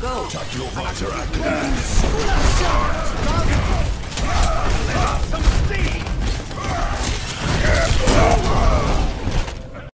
Go. Tuck your visor active.